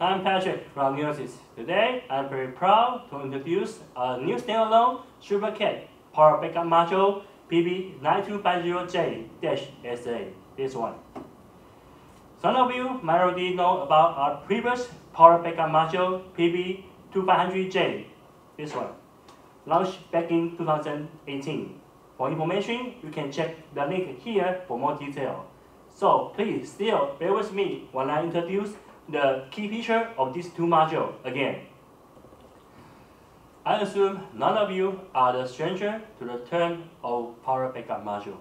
I'm Patrick from Neousys. Today, I'm very proud to introduce a new standalone SuperCAP power backup module PB9250J-SA, this one. Some of you might already know about our previous power backup module PB2500J, this one, launched back in 2018. For information, you can check the link here for more detail. So please still bear with me when I introduce the key feature of these two modules again. I assume none of you are the stranger to the term of power backup module.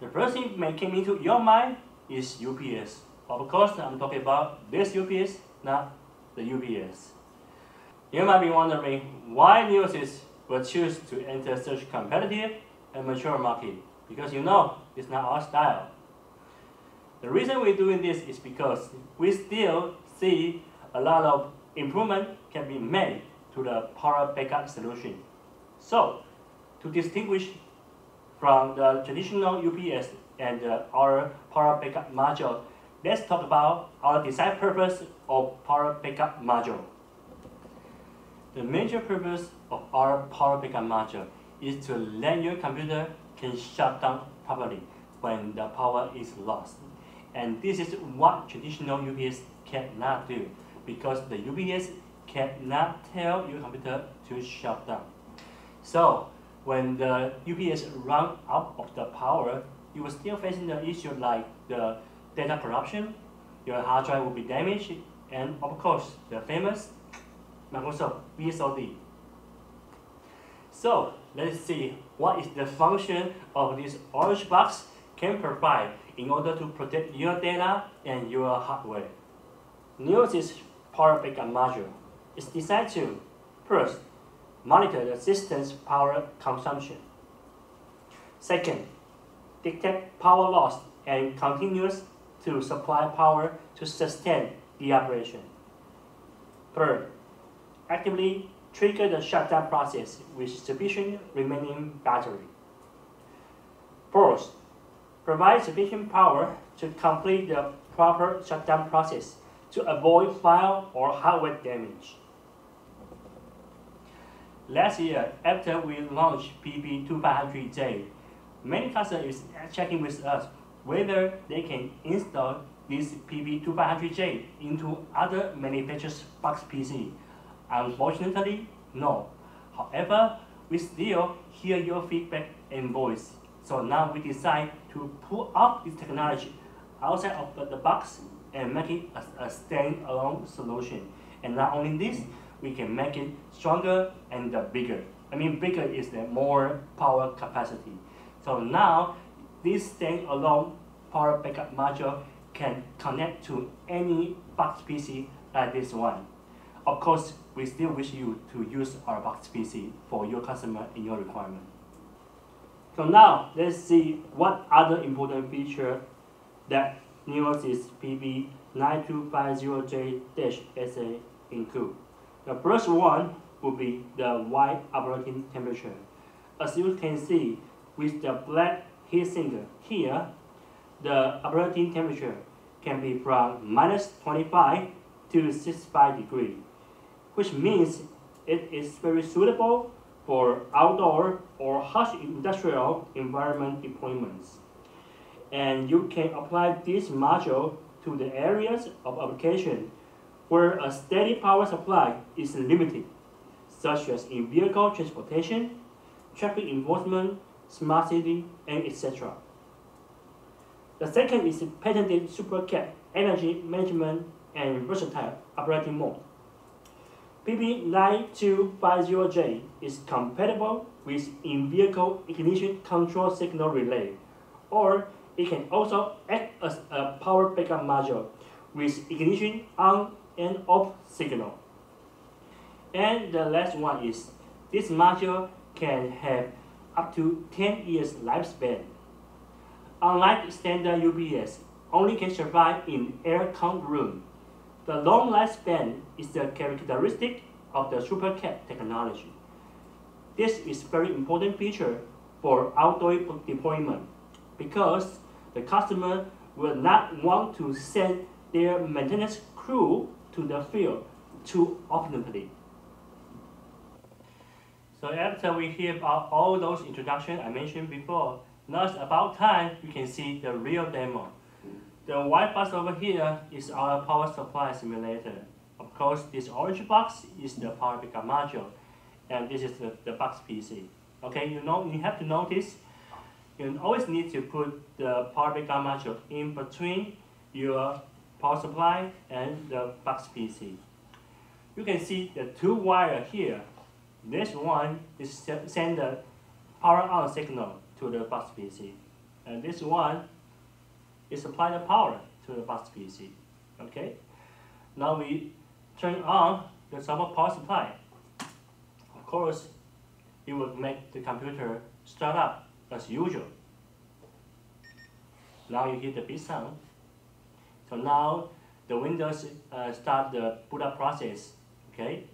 The first thing that came into your mind is UPS. Of course, I'm talking about this UPS, not the UPS. You might be wondering why Neousys will choose to enter such competitive and mature market because you know it's not our style. The reason we're doing this is because we still see a lot of improvement can be made to the power backup solution. So, to distinguish from the traditional UPS and uh, our power backup module, let's talk about our design purpose of power backup module. The major purpose of our power backup module is to let your computer can shut down properly when the power is lost. And this is what traditional UPS cannot do because the UPS cannot tell your computer to shut down. So when the UPS run out of the power, you will still facing the issue like the data corruption, your hard drive will be damaged, and of course the famous Microsoft BSOD. So let's see what is the function of this orange box can provide in order to protect your data and your hardware. Neousys Power Backup Module is designed to, first, monitor the system's power consumption. Second, detect power loss and continues to supply power to sustain the operation. Third, actively trigger the shutdown process with sufficient remaining battery. Fourth, provide sufficient power to complete the proper shutdown process to avoid file or hardware damage. Last year, after we launched PB2500J, many customers are checking with us whether they can install this PB2500J into other manufacturers' box PC Unfortunately, no. However, we still hear your feedback and voice. So now we decide to pull out this technology outside of the box and make it a, a standalone solution. And not only this, we can make it stronger and bigger. I mean, bigger is the more power capacity. So now, this standalone power backup module can connect to any box PC like this one. Of course, we still wish you to use our box PC for your customer in your requirement. So now, let's see what other important feature that Neousys PB9250J-SA include. The first one would be the wide operating temperature. As you can see, with the black heat sink here, the operating temperature can be from minus 25 to 65 degrees which means it is very suitable for outdoor or harsh industrial environment deployments. And you can apply this module to the areas of application where a steady power supply is limited, such as in vehicle transportation, traffic enforcement, smart city, and etc. The second is patented SuperCAP energy management and versatile operating mode. PB9250J is compatible with in-vehicle ignition control signal relay, or it can also act as a power backup module with ignition on and off signal. And the last one is, this module can have up to 10 years lifespan. Unlike standard UPS, only can survive in air-cooled room the long lifespan is the characteristic of the SuperCAP technology. This is very important feature for outdoor deployment because the customer will not want to send their maintenance crew to the field too opportunely. So after we hear about all those introductions I mentioned before, now it's about time we can see the real demo. The white box over here is our power supply simulator. Of course, this orange box is the power backup module, and this is the, the box PC. Okay, you know you have to notice you always need to put the power backup module in between your power supply and the box PC. You can see the two wire here. This one is send the power on signal to the box PC, and this one is supply the power to the box PC. Okay. Now we turn on the summer power supply. Of course, it will make the computer start up as usual. Now you hear the beep sound. So now the Windows uh, start the boot up process. Okay.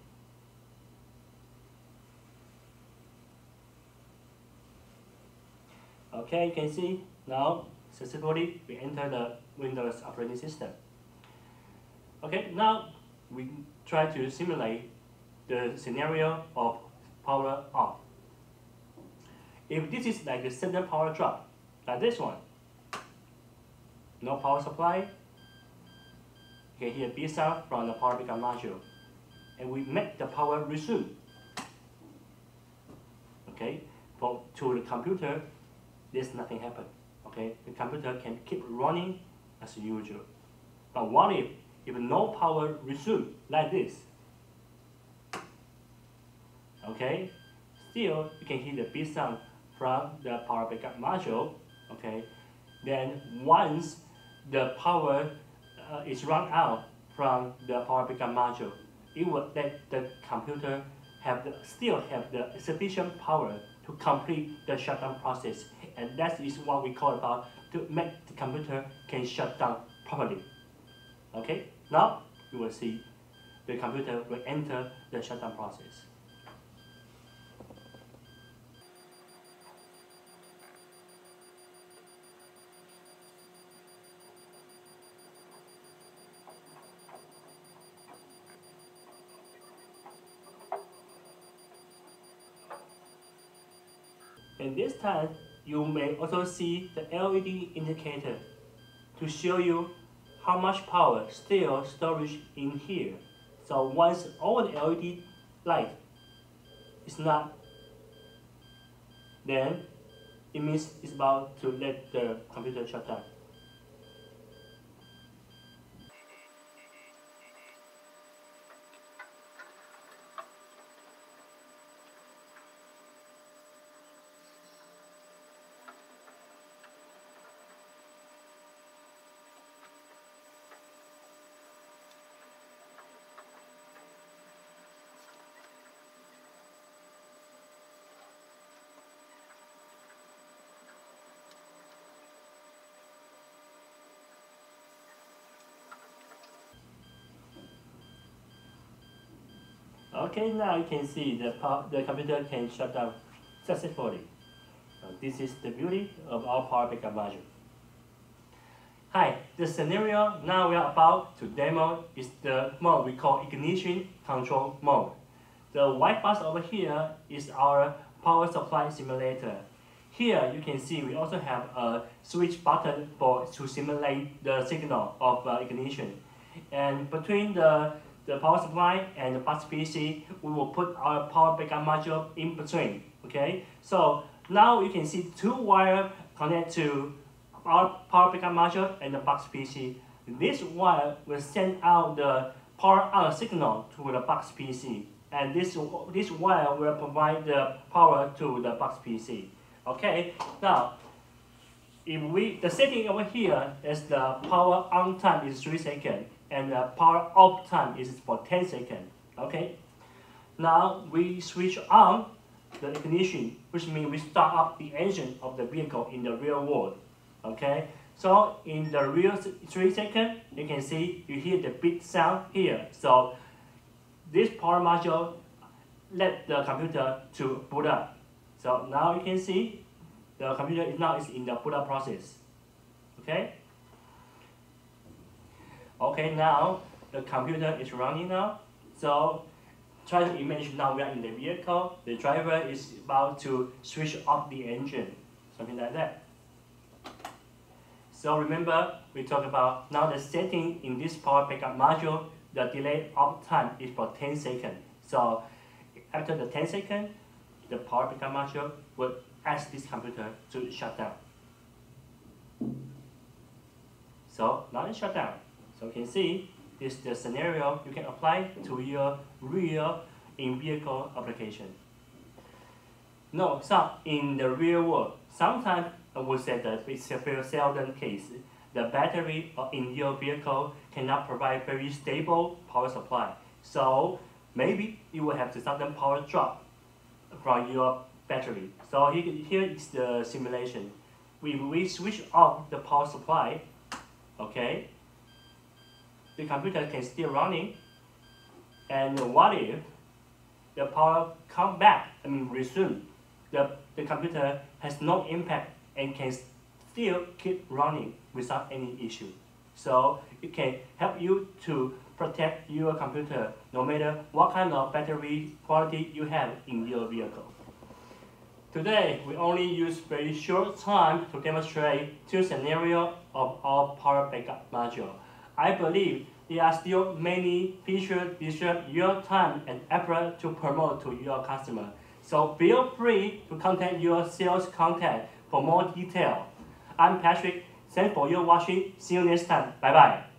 Okay, you can see now successfully we enter the Windows operating system. Okay, now we try to simulate the scenario of power off. If this is like the sudden power drop, like this one, no power supply, you can hear beep sound from the power backup module, and we make the power resume. Okay, for to the computer, there's nothing happen. Okay, the computer can keep running as usual. But what if if no power resume like this? Okay, still you can hear the beep sound from the power backup module. Okay, then once the power uh, is run out from the power backup module, it will let the computer have the, still have the sufficient power to complete the shutdown process. And that is what we call about to make the computer can shut down properly. Okay, now you will see the computer will enter the shutdown process. And this time, you may also see the LED indicator to show you how much power still storage in here. So once all the LED light is not, then it means it's about to let the computer shut down. Okay, now you can see the, the computer can shut down successfully. So this is the beauty of our power backup module. Hi, the scenario now we are about to demo is the mode we call ignition control mode. The white box over here is our power supply simulator. Here you can see we also have a switch button for to simulate the signal of uh, ignition. And between the the power supply and the box PC, we will put our power backup module in between, okay? So now you can see two wire connect to our power backup module and the box PC. This wire will send out the power on signal to the box PC. And this, this wire will provide the power to the box PC. Okay, now if we the setting over here is the power on time is 3 seconds and the power off time is for 10 seconds. Okay. Now we switch on the ignition, which means we start up the engine of the vehicle in the real world. Okay. So in the real three seconds, you can see you hear the beep sound here. So this power module let the computer to boot up. So now you can see the computer now is in the boot up process. Okay. Now the computer is running now. So try to imagine now we are in the vehicle, the driver is about to switch off the engine, something like that. So remember, we talked about now the setting in this power backup module, the delay of time is for 10 seconds. So after the 10 seconds, the power backup module will ask this computer to shut down. So now it's shut down. So you can see this is the scenario you can apply to your real in-vehicle application. No, so in the real world, sometimes I would say that it's a very seldom case. The battery in your vehicle cannot provide very stable power supply. So maybe you will have the sudden power drop from your battery. So here is the simulation. We, we switch off the power supply, okay, the computer can still running. And what if the power come back, mean resume, the, the computer has no impact and can still keep running without any issue. So it can help you to protect your computer no matter what kind of battery quality you have in your vehicle. Today, we only use very short time to demonstrate two scenarios of our power backup module. I believe there are still many features deserve your time and effort to promote to your customer. So feel free to contact your sales contact for more detail. I'm Patrick. Thanks for your watching. See you next time. Bye bye.